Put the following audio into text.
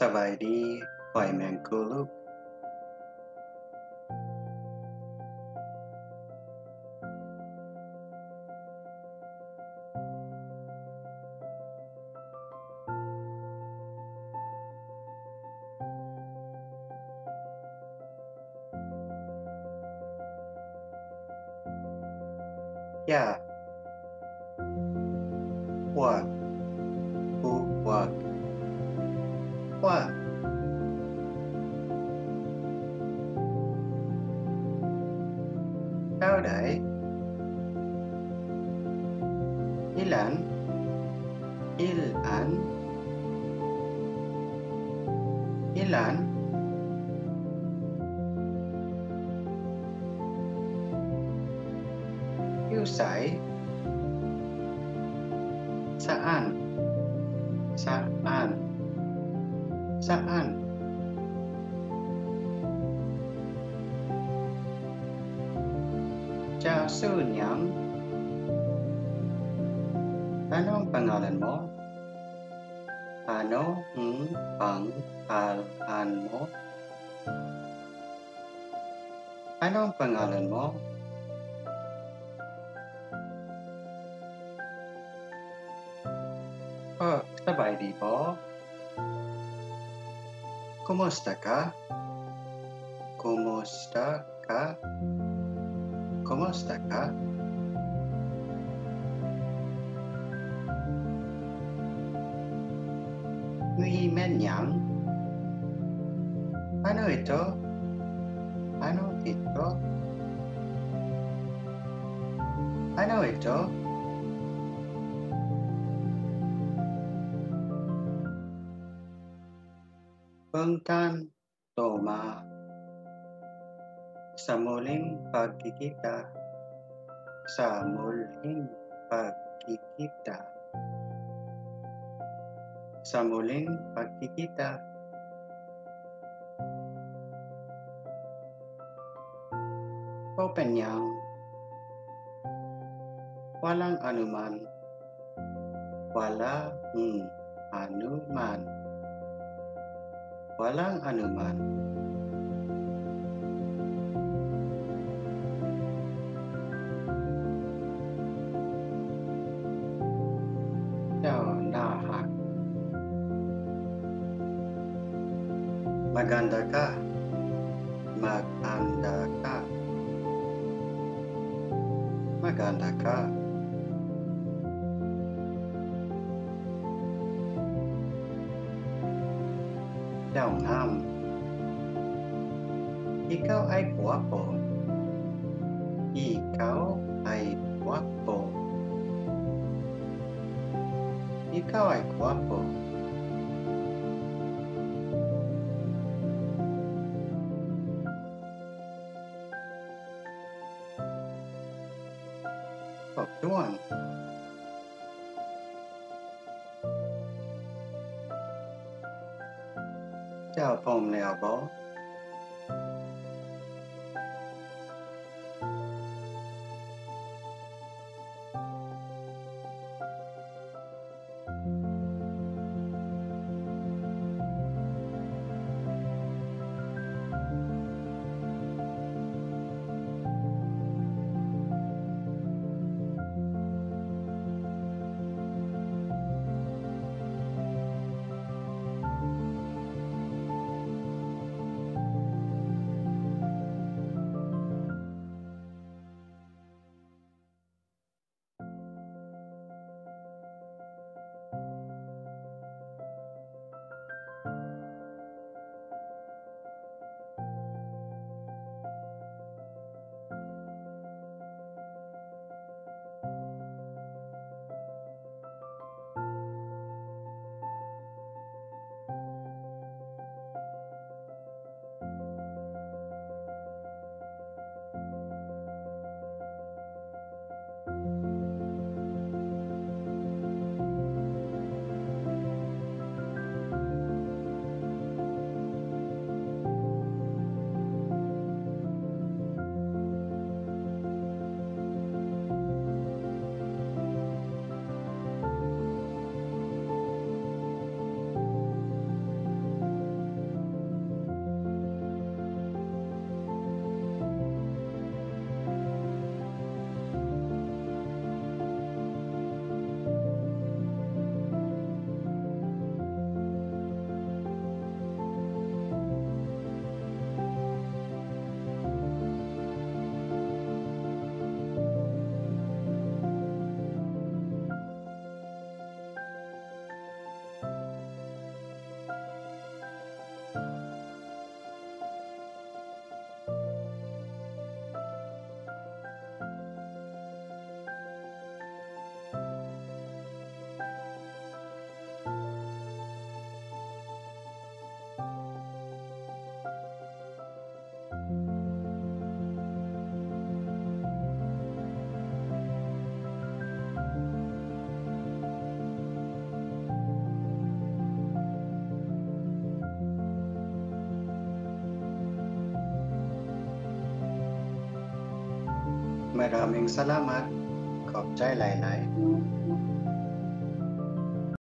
สบายดีปล่อยแมงกูลูก อย่ qua 话。Cao Đại Il ảnh Il ảnh Il ảnh Yêu sải Saan Saan Saan Saan Chasu Nyang Ano ang pangalan mo? Ano ang pangalan mo? Ano ang pangalan mo? Oh, sabay di po. ¿Cómo está acá? ¿Cómo está acá? ¿Cómo está acá? Uimenyang. Ano ito? Ano ito? Ano ito? Bangtan Toma. Sa muling pagkikita Sa muling pagkikita. Sa muling pagkikita. Open yang. Walang anuman. Walang anuman Walang anuman. Maganda ka. Maganda ka. Maganda ka. Daungham. Ikaw ay guwapo. Ikaw ay guwapo. Ikaw ay guwapo. Pagduan. out a foam nail ball. Maraming salamat. Kop Chai Lai Lai.